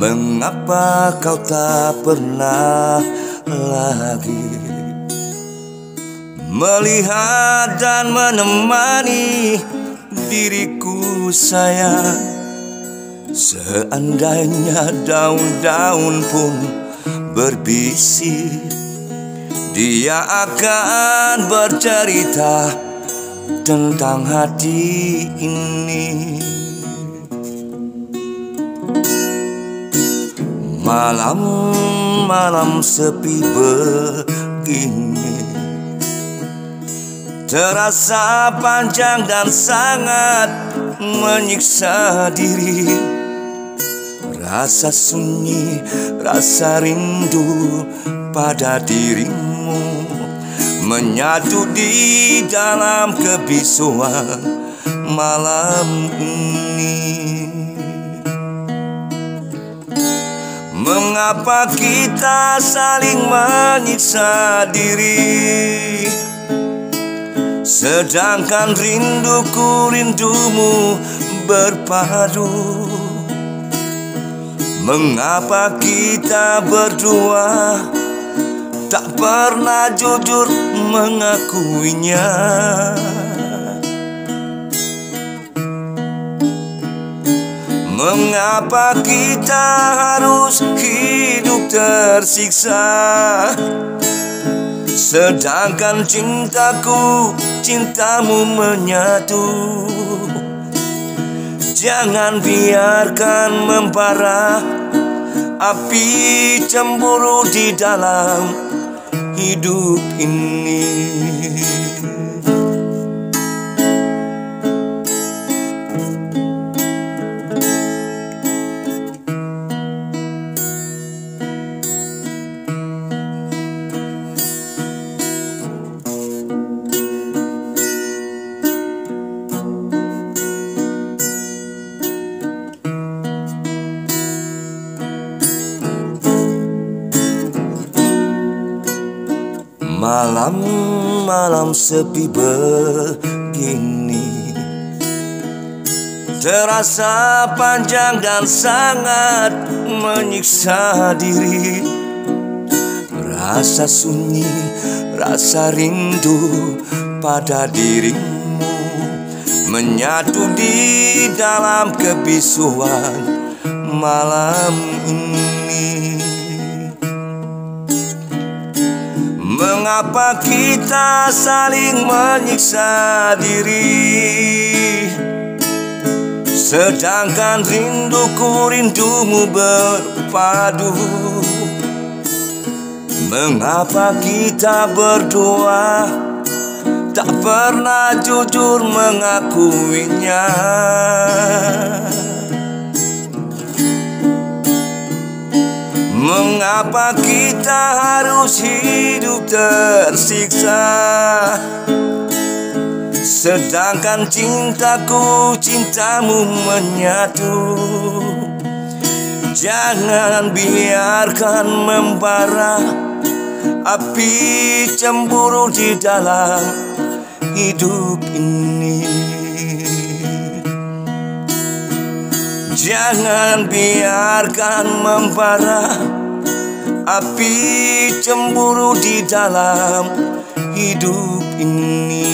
Mengapa kau tak pernah lagi Melihat dan menemani diriku sayang? Seandainya daun-daun pun berbisik Dia akan bercerita tentang hati ini Malam-malam sepi begini. Terasa panjang dan sangat menyiksa diri. Rasa sunyi, rasa rindu pada dirimu Menyatu di dalam kebisuan malam ini Mengapa kita saling menyiksa diri? Sedangkan rinduku rindumu berpadu. Mengapa kita berdua Tak pernah jujur mengakuinya Mengapa kita harus hidup tersiksa? Sedangkan cintaku, cintamu menyatu. Jangan biarkan membara Api cemburu di dalam hidup ini Malam-malam sepi begini. Terasa panjang dan sangat menyiksa diri. Rasa sunyi, rasa rindu pada dirimu Menyatu di dalam kebisuan malam ini Mengapa kita saling menyiksa diri? Sedangkan rinduku rindumu berpadu. Mengapa kita berdua Tak pernah jujur mengakuinya Mengapa kita harus hidup tersiksa? Sedangkan cintaku, cintamu menyatu. Jangan biarkan membara Api cemburu di dalam hidup ini Jangan biarkan membara Api cemburu di dalam hidup ini